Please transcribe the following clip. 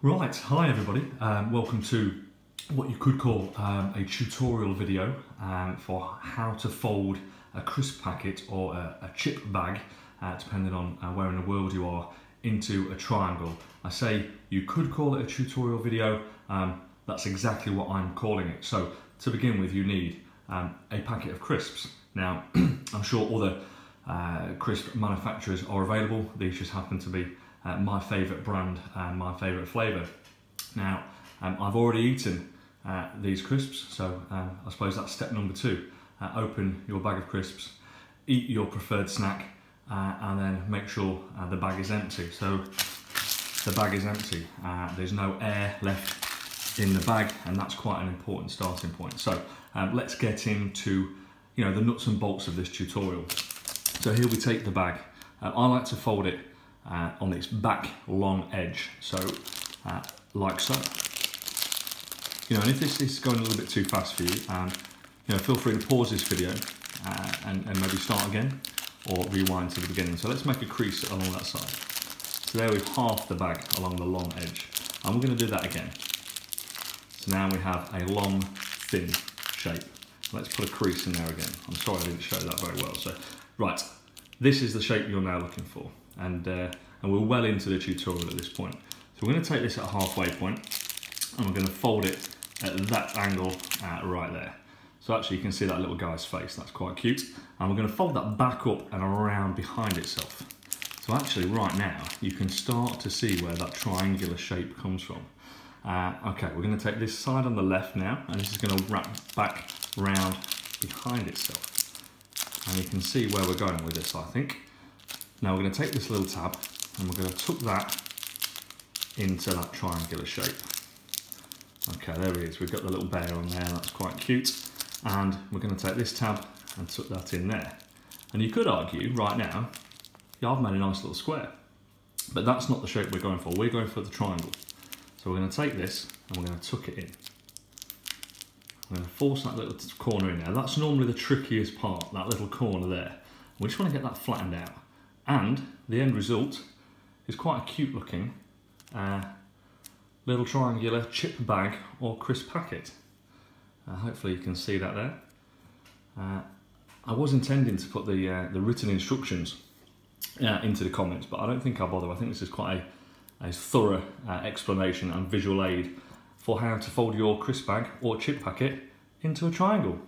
Right, hi everybody, um, welcome to what you could call um, a tutorial video um, for how to fold a crisp packet or a, a chip bag, uh, depending on uh, where in the world you are, into a triangle. I say you could call it a tutorial video, um, that's exactly what I'm calling it. So to begin with you need um, a packet of crisps. Now I'm sure other uh, crisp manufacturers are available, these just happen to be uh, my favourite brand and my favourite flavour. Now, um, I've already eaten uh, these crisps, so um, I suppose that's step number two. Uh, open your bag of crisps, eat your preferred snack, uh, and then make sure uh, the bag is empty. So the bag is empty. Uh, there's no air left in the bag, and that's quite an important starting point. So um, let's get into you know the nuts and bolts of this tutorial. So here we take the bag. I like to fold it uh, on its back long edge. So uh, like so. You know, and if this is going a little bit too fast for you, um, you know, feel free to pause this video uh, and, and, maybe start again or rewind to the beginning. So let's make a crease along that side. So there we've halved the bag along the long edge. And we're going to do that again. So now we have a long, thin shape. Let's put a crease in there again. I'm sorry I didn't show that very well. So, right, this is the shape you're now looking for and, uh, and we're well into the tutorial at this point. So we're going to take this at a halfway point and we're going to fold it at that angle uh, right there. So actually you can see that little guy's face, that's quite cute. And we're going to fold that back up and around behind itself. So actually right now you can start to see where that triangular shape comes from. Uh, okay, we're going to take this side on the left now and this is going to wrap back round behind itself. And you can see where we're going with this, I think. Now we're going to take this little tab and we're going to tuck that into that triangular shape. Okay, there he is. We've got the little bear on there. That's quite cute. And we're going to take this tab and tuck that in there. And you could argue right now, yeah, I've made a nice little square. But that's not the shape we're going for. We're going for the triangle. So we're going to take this and we're going to tuck it in. Force that little corner in there. That's normally the trickiest part, that little corner there. We just want to get that flattened out. And the end result is quite a cute looking uh, little triangular chip bag or crisp packet. Uh, hopefully you can see that there. Uh, I was intending to put the, uh, the written instructions uh, into the comments, but I don't think I'll bother. I think this is quite a, a thorough uh, explanation and visual aid for how to fold your crisp bag or chip packet into a triangle.